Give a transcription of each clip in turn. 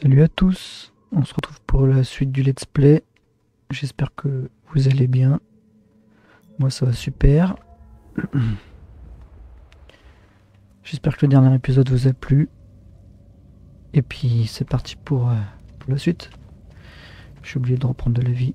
Salut à tous, on se retrouve pour la suite du let's play. J'espère que vous allez bien. Moi ça va super. J'espère que le dernier épisode vous a plu. Et puis c'est parti pour, euh, la suite. J'ai oublié de reprendre de la vie.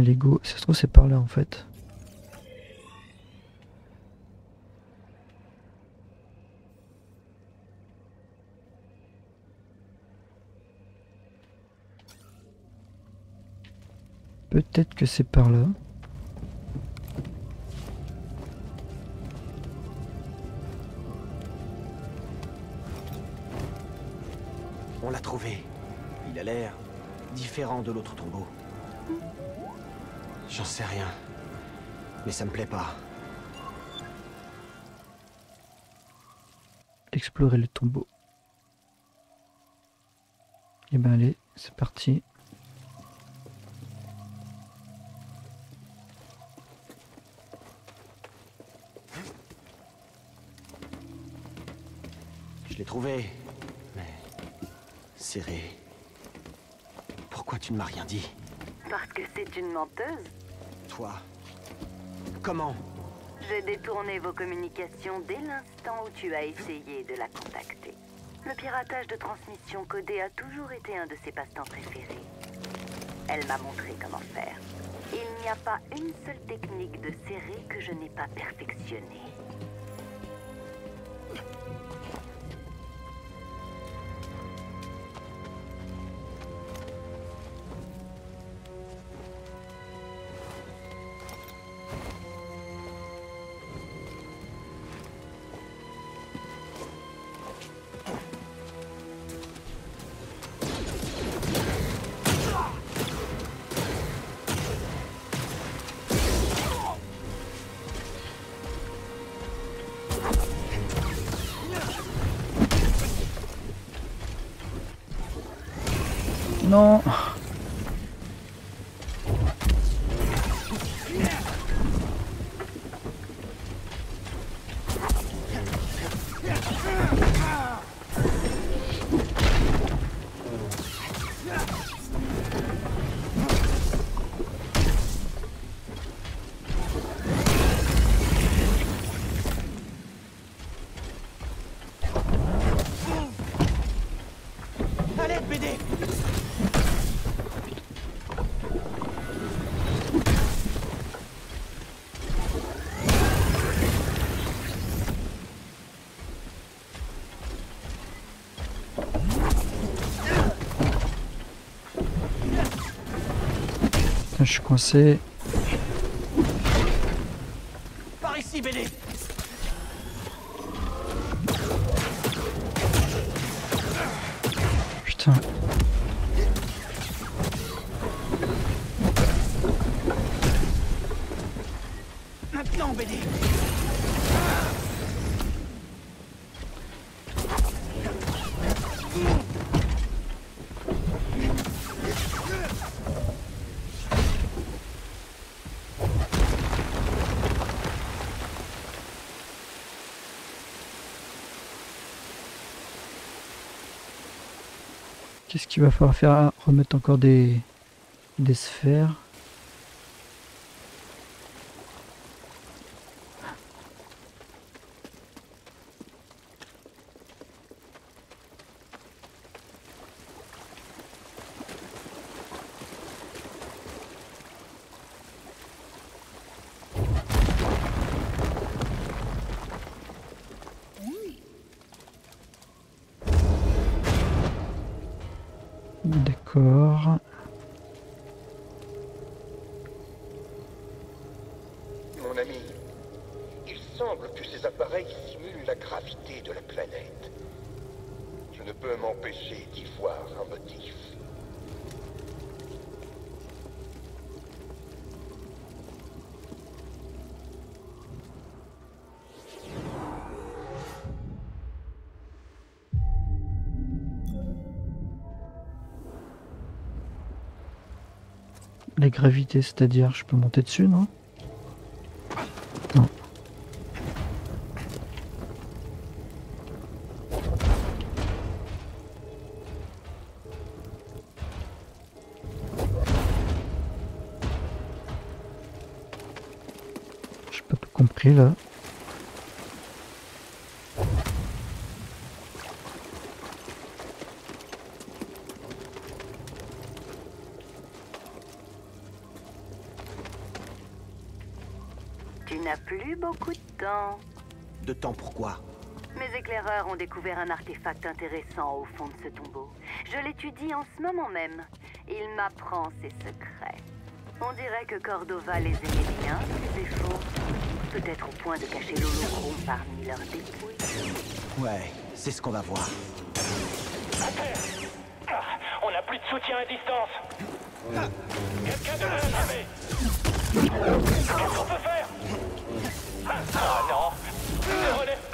Lego, ça se trouve c'est par là en fait. Peut-être que c'est par là. On l'a trouvé. Il a l'air différent de l'autre tombeau. J'en sais rien. Mais ça me plaît pas. Explorer le tombeau. Et ben allez, c'est parti. Je l'ai trouvé. Mais... serré. Pourquoi tu ne m'as rien dit? Parce que c'est une menteuse. Toi Comment J'ai détourné vos communications dès l'instant où tu as essayé de la contacter. Le piratage de transmission codée a toujours été un de ses passe-temps préférés. Elle m'a montré comment faire. Il n'y a pas une seule technique de serrer que je n'ai pas perfectionnée. Non Je suis coincé. Qu'est-ce qu'il va falloir faire Remettre encore des sphères. Les gravités, c'est-à-dire, je peux monter dessus, non? Non. J'ai pas tout compris là. Tu n'as plus beaucoup de temps. De temps pourquoi Mes éclaireurs ont découvert un artefact intéressant au fond de ce tombeau. Je l'étudie en ce moment même. Il m'apprend ses secrets. On dirait que Cordova les aimait bien, ces défauts. Peut-être au point de cacher l'holochrome parmi leurs dépouilles. Ouais, c'est ce qu'on va voir. À terre Ah, On n'a plus de soutien à distance Quelqu'un devrait l'attraper Qu'est-ce qu'on peut faire? Ah ah,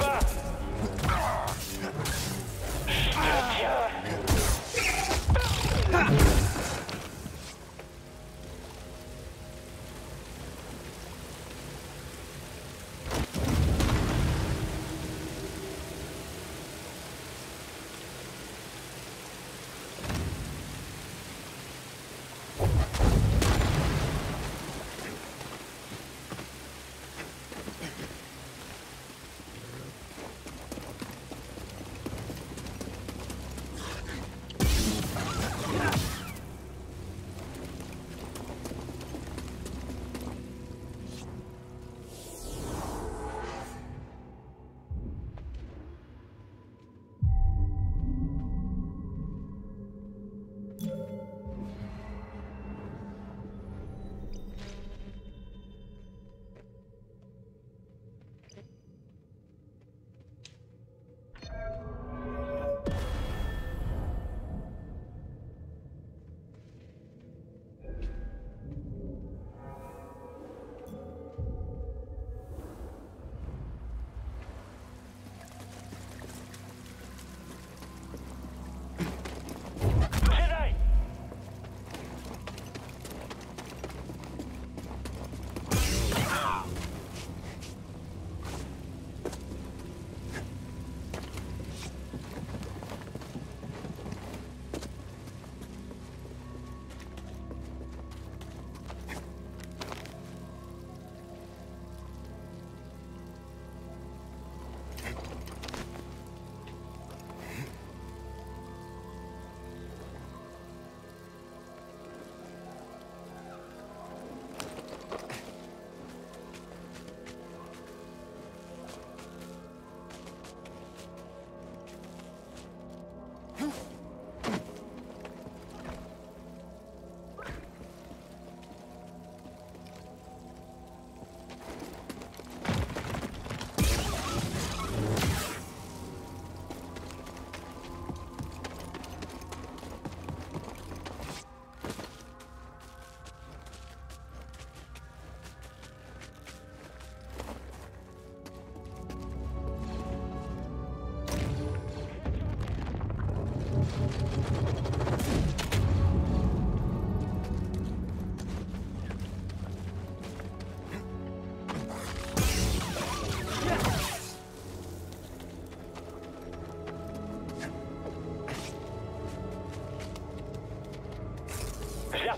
Je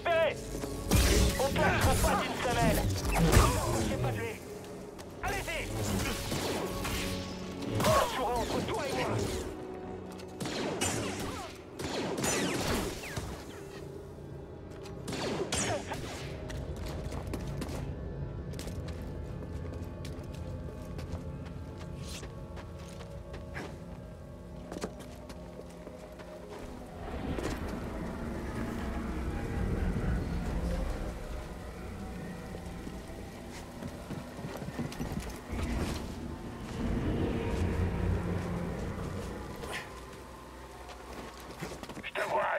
l'ai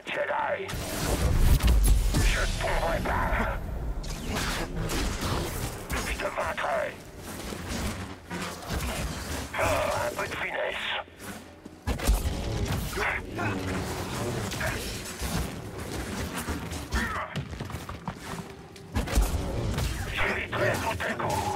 today. Je ne pourrais pas. Je te vaincrai. Oh, un peu de finesse. Je vais très à tout à coup.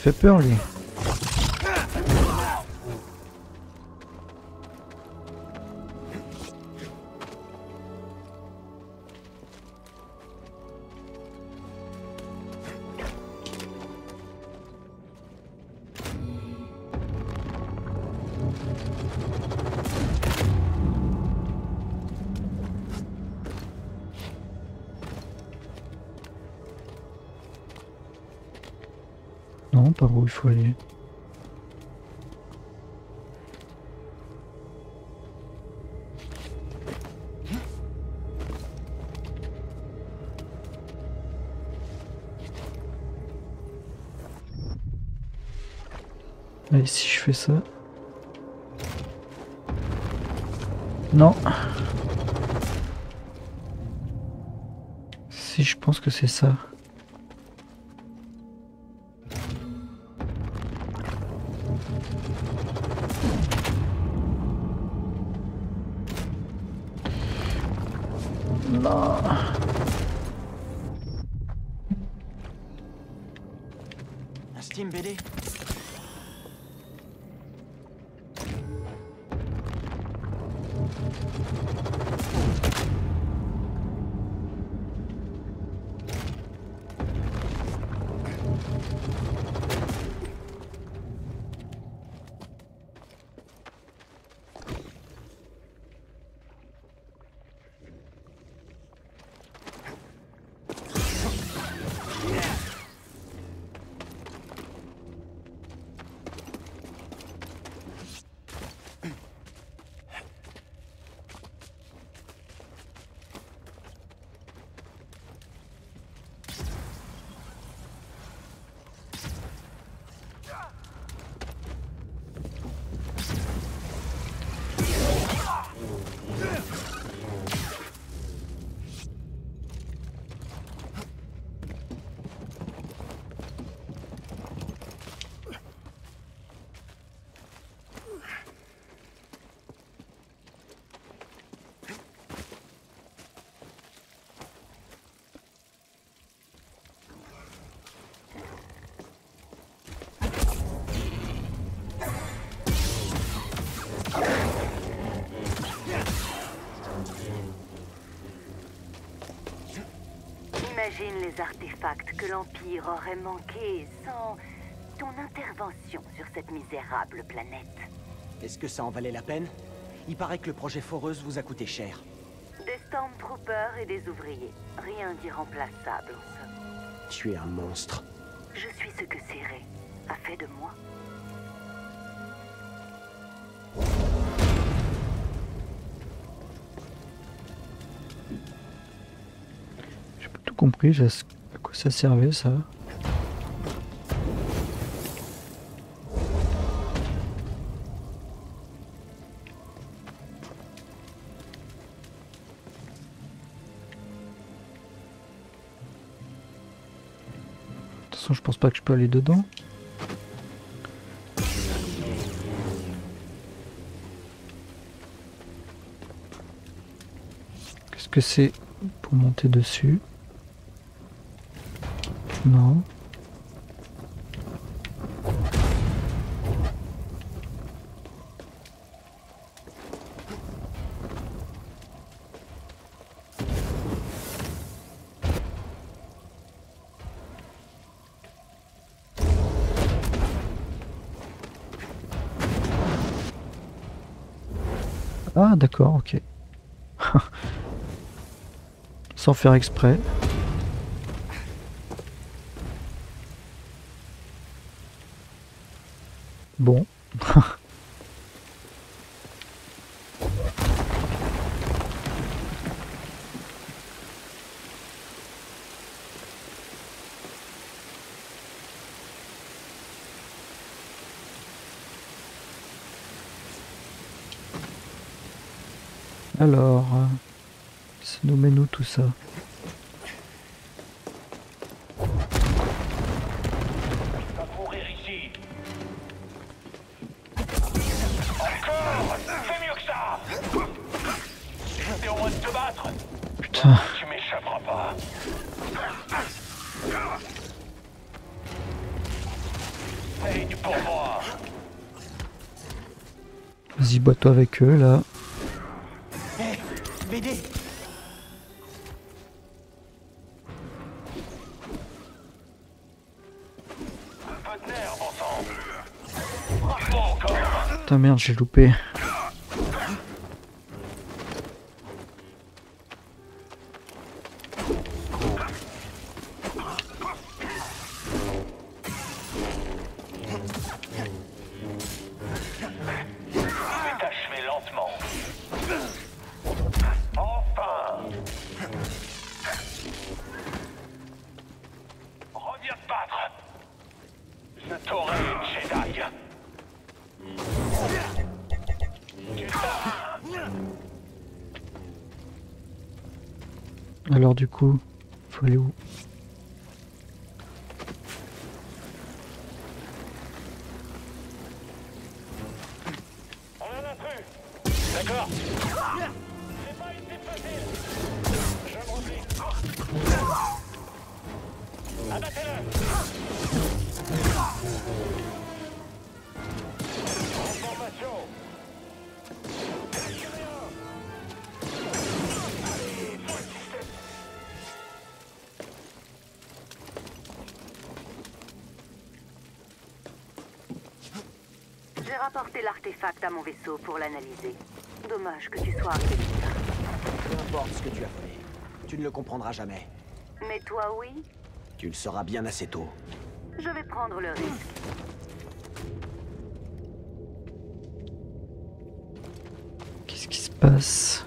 Fait peur lui. Allez, si je fais ça... Non. Si je pense que c'est ça. Imagine les artefacts que l'Empire aurait manqués sans ton intervention sur cette misérable planète. Est-ce que ça en valait la peine? Il paraît que le projet Foreuse vous a coûté cher. Des Stormtroopers et des ouvriers. Rien d'irremplaçable en somme. Tu es un monstre. Je suis ce que Céré a fait de moi. Compris, à quoi ça servait ça je pense pas que je peux aller dedans. Qu'est-ce que c'est pour monter dessus? Non. Ah d'accord, ok. Sans faire exprès. Bon. Alors, ça nous mène où tout ça? Vas-y, avec eux là. BD ensemble. Bravo encore. Putain merde, j'ai loupé. Alors du coup, faut aller où? Rapporté l'artefact à mon vaisseau pour l'analyser. Dommage que tu sois tard. Peu importe ce que tu as fait, tu ne le comprendras jamais. Mais toi, oui Tu le sauras bien assez tôt. Je vais prendre le risque. Qu'est-ce qui se passe?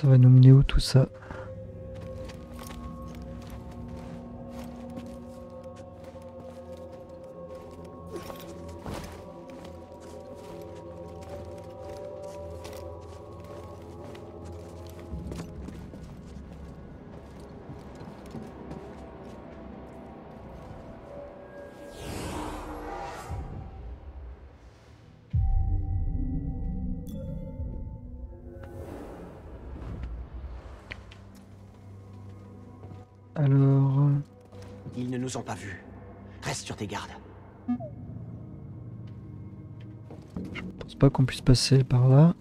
Ça va nous mener où tout ça? Pas vus. Reste sur tes gardes. Je pense pas qu'on puisse passer par là.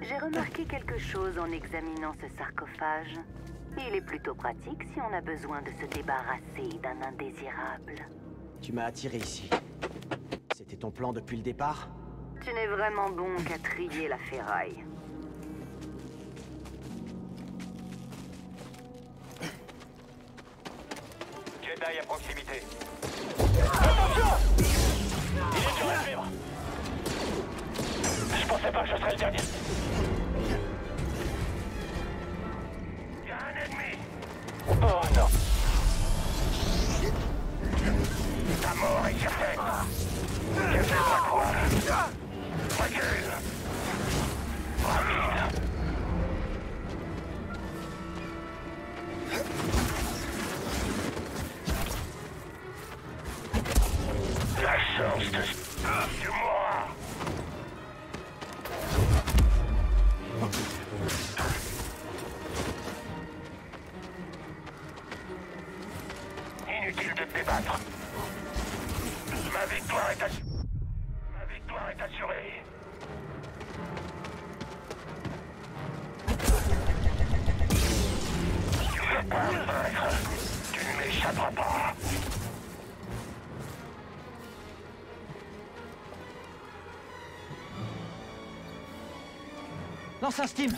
J'ai remarqué quelque chose en examinant ce sarcophage. Il est plutôt pratique si on a besoin de se débarrasser d'un indésirable. Tu m'as attiré ici. C'était ton plan depuis le départ? Tu n'es vraiment bon qu'à trier la ferraille. Jedi à proximité? Attention Il est dur à suivre. Je pensais pas que je serais le dernier. Peux vaincre. Tu ne m'échapperas pas. Lance un steam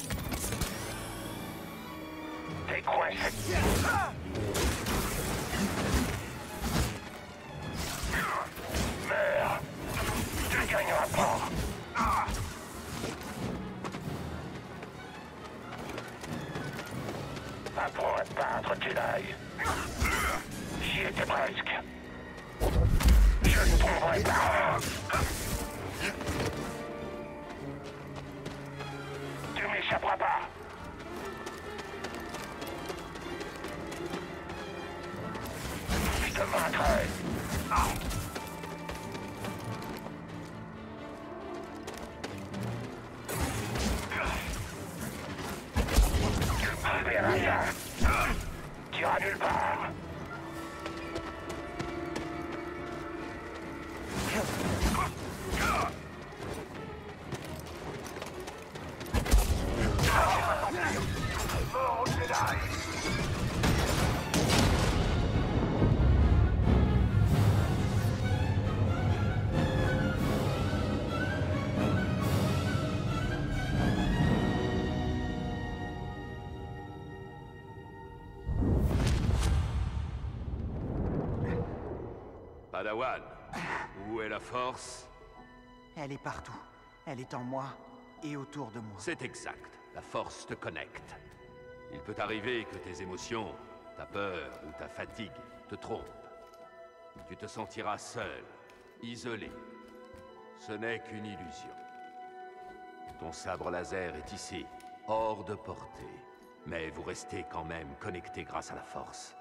Padawan, où est la force? Elle est partout. Elle est en moi et autour de moi. C'est exact. La force te connecte. Il peut arriver que tes émotions, ta peur ou ta fatigue te trompent. Tu te sentiras seul, isolé. Ce n'est qu'une illusion. Ton sabre laser est ici, hors de portée. Mais vous restez quand même connecté grâce à la force.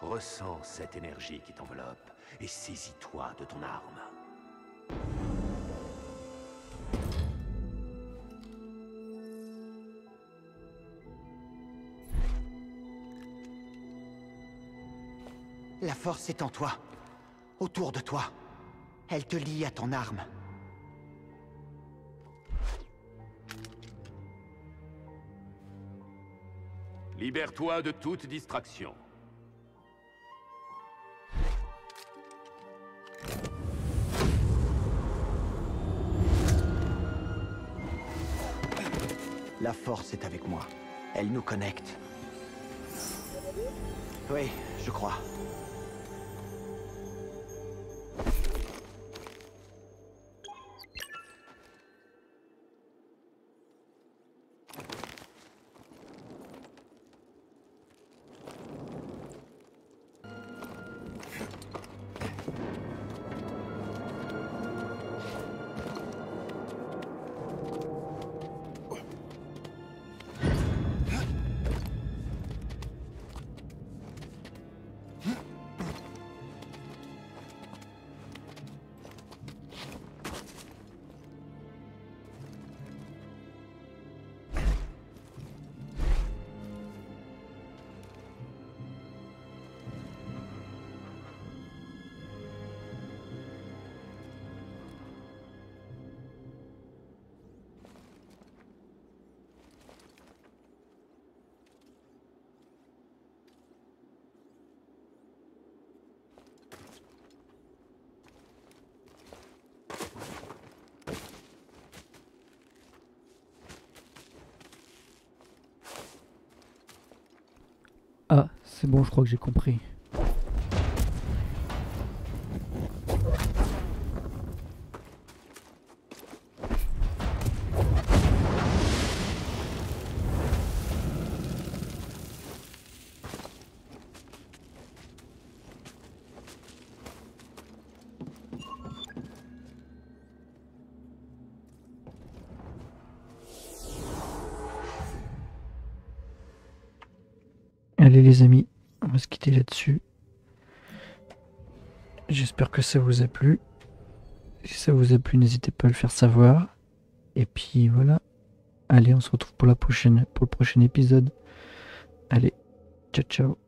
Ressens cette énergie qui t'enveloppe et saisis-toi de ton arme. La force est en toi. Autour de toi. Elle te lie à ton arme. Libère-toi de toute distraction. La force est avec moi. Elle nous connecte. Oui, je crois. C'est bon, je crois que j'ai compris. Ça vous a plu. Si ça vous a plu, n'hésitez pas à le faire savoir. Et puis voilà. Allez, on se retrouve pour la prochaine, pour le prochain épisode. Allez, ciao ciao.